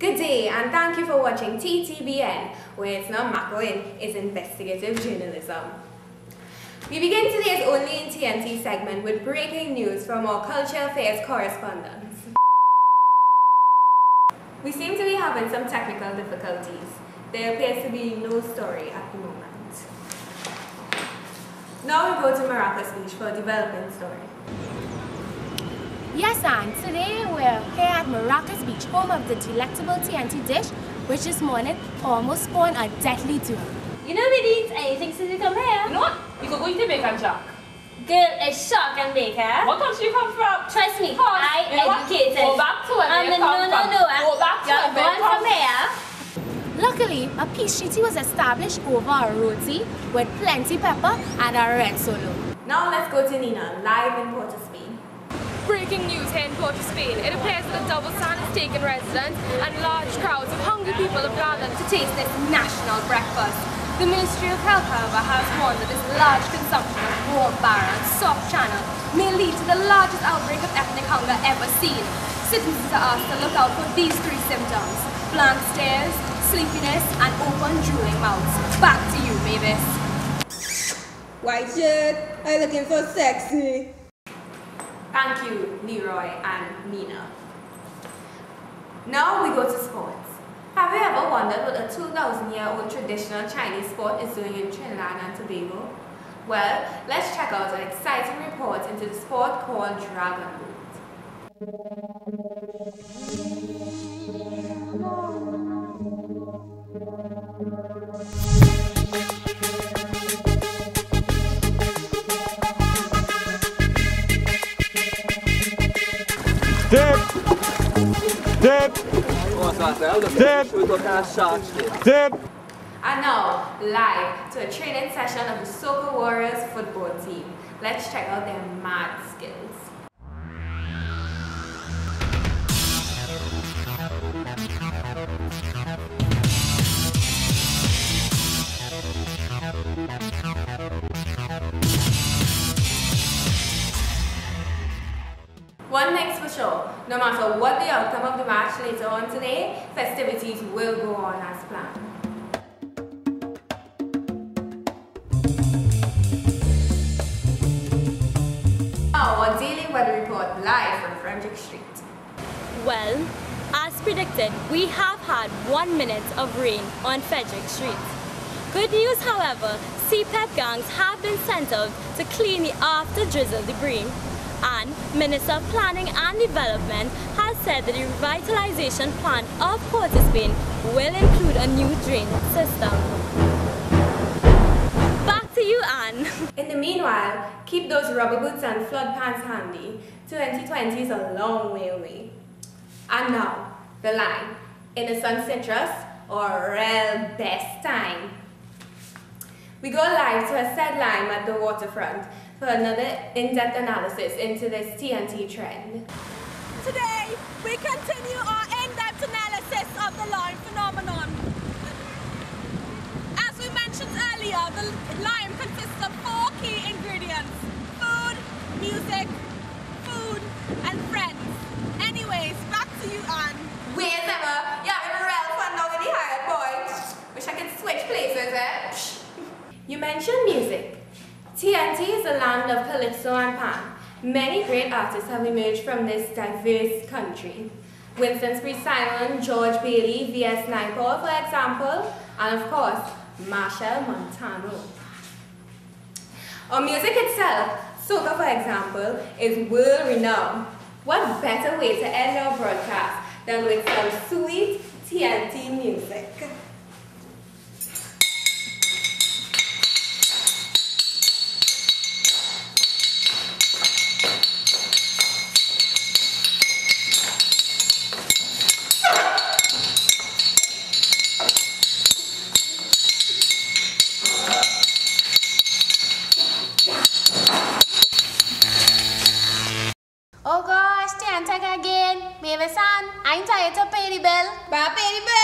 Good day and thank you for watching TTBN, where it's not macroing, it's investigative journalism. We begin today's Only in T&T segment with breaking news from our cultural affairs correspondents. We seem to be having some technical difficulties. There appears to be no story at the moment. Now we go to Maracas Beach for a development story. Yes, and today we're here at Maracas Beach, home of the delectable T&T dish, which this morning almost spawned a deadly duel. You know we didn't eat anything since we come here. You know what? You could go eat a bake and shark. Girl is shark and bake. What country you come from? Trust me, Pause. I You know what? educated. Go back to where um, you no, come no, from. no, no. Go back to You're where you come from here. Luckily, a peace treaty was established over a roti with plenty pepper and a red solo. Now let's go to Nina, live in Port of Spain. Breaking news here in Port of Spain. It appears that a doubles stand has taken residence and large crowds of hungry people have gathered to taste this national breakfast. The Ministry of Health, however, has warned that this large consumption of raw barra soft channa may lead to the largest outbreak of ethnic hunger ever seen. Citizens are asked to look out for these three symptoms. Blank stares, sleepiness, and open drooling mouths. Back to you, Mavis. White shirt, I looking for sexy. Thank you, Leroy and Nina. Now we go to sports. Have you ever wondered what a 2,000 year old traditional Chinese sport is doing in Trinidad and Tobago? Well, let's check out an exciting report into the sport called Dragon Boat. Dip! Dip! Dip! And now, live to a training session of the Soca Warriors football team. Let's check out their mad skills. One thing's for sure, no matter what the outcome of the match later on today, festivities will go on as planned. Our daily weather report live from Frederick Street. Well, as predicted, we have had one minute of rain on Frederick Street. Good news, however, CEPEP gangs have been sent out to clean the after drizzle debris. And Minister of Planning and Development has said that the revitalization plan of Port of Spain will include a new drain system. Back to you, Anne. In the meanwhile, keep those rubber boots and flood pants handy. 2020 is a long way away. And now, the line. In the sun citrus or real best time. We go live to a sad lime at the waterfront for another in-depth analysis into this T&T trend. Today, we continue our in-depth analysis of the lime phenomenon. As we mentioned earlier, the lime consists of four key ingredients. Food, music, food, and friends. Anyways, back to you, Anne. Wait, Emma, you're having a real fun now with the hired boy. Wish I could switch places, eh? You mentioned music. T&T is a land of calypso and pan. Many great artists have emerged from this diverse country. Winston Spree Simon, George Bailey, V.S. Naipaul, for example, and of course, Machel Montano. Our music itself, soca for example, is world renowned. What better way to end our broadcast than with some sweet T&T music? Bye, baby.